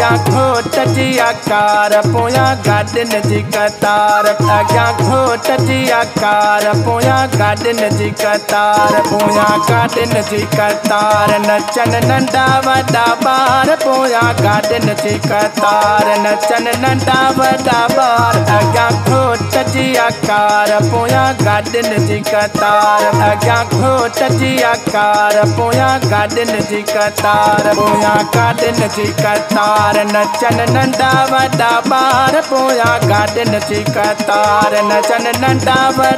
अॻियाँ घोट जी आकार पोयां गाॾियुनि जी कतार अॻियाँ घोट जी आकार पोयां गाॾियुनि जी कतार पोयां गाॾियुनि जी कतार नचनि नंढा वॾा ॿार पोयां गाॾियुनि जी कतार नचन नंढा वॾा ॿार अॻियाँ घोट जी आकार पोयां गाॾियुनि जी कतार अॻियाँ घोट जी आकार पोयां गाॾियुनि जी कतार पोयां गाॾियुनि जी कतार नचनि नंढा वॾा ॿार पोयां गाॾियुनि जी कतार नचन नंढा वॾा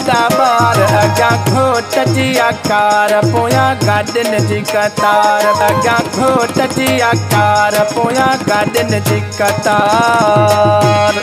ॿार अॻियाँ घोट जी आकार पोयां गाॾियुनि जी कतार अॻियाँ घोट जी आकार पोयां गाॾियुनि जी कतार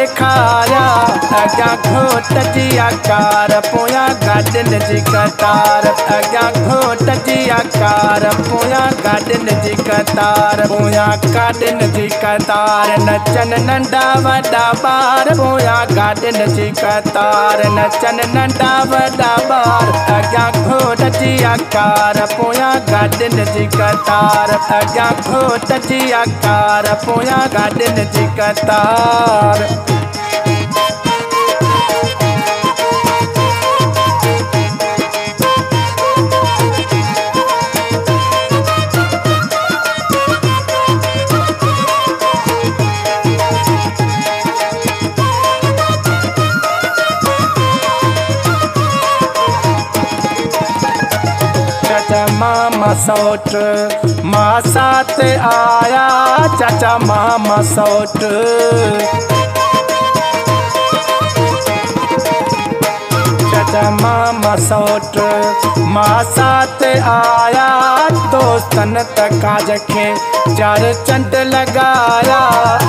ॾेखारिया अॻियाँ घोट जी आकार पोयां गाॾियुनि जी कतार अॻियाँ घोट जी आकार पोयां गाॾियुनि जी कतार पोयां गाॾियुनि जी कतार नचन नंढा वॾा ॿार पोयां गाॾियुनि जी कतार नचन नंढा वॾा ॿार अॻियाँ घोट जी आकार पोयां गाॾियुनि जी कतार अॻियाँ घोट जी आकार पोयां गाॾियुनि जी कतार मामा सौट माँ साथ आया चाचा मामा सौट। चाचा मामा सौट माँ साथ आया, दोस्तन त काज खे चार चंड लॻाया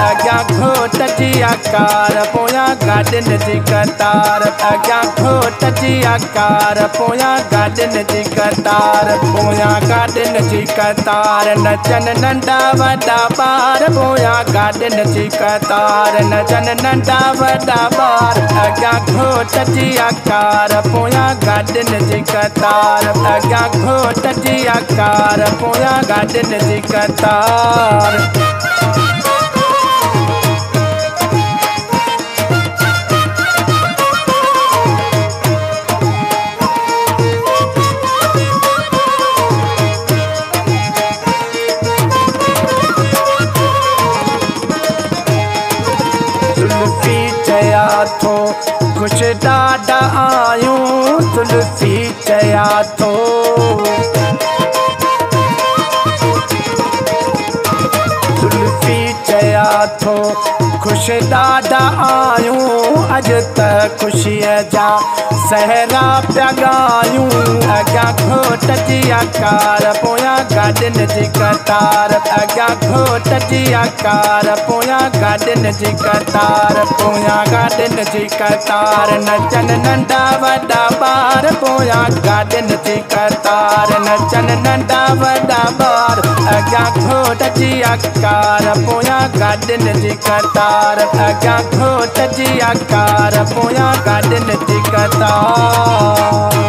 अॻियाँ घोट जी आकार पोयां गाॾियुनि जी कतार अॻियाँ घोट जी आकार पोयां गाॾियुनि जी कतार पोयां गाॾियुनि जी कतार नचनि नंढा वॾा ॿार पोयां गाॾियुनि जी कतार नचनि नंढा वॾा ॿार अॻियाँ घोट जी आकार पोयां गाॾियुनि जी कतार अॻियाँ घोट जी आकार पोयां गाॾियुनि जी कतार चया ख़ुशि ॾाढा आयूं तुलसी चया थो तुलसी चया थो ख़ुशि ॾाढा आयूं अॼु त ख़ुशीअ जा। सहरा पिया ॻायूं अॻियाँ घोट जी आकार पोयां गाॾियुनि जी कतार अॻियाँ घोट जी आकार पोयां गाॾियुनि जी कतार पोयां गाॾियुनि जी कतार नचनि नंढा वॾा ॿार पोयां गाॾियुनि जी कतार नचनि नंढा अॻियाँ घोट जी आकार पोयां गाॾियुनि जी कतार अॻियाँ घोट जी आकार पोयां गाॾियुनि जी कतार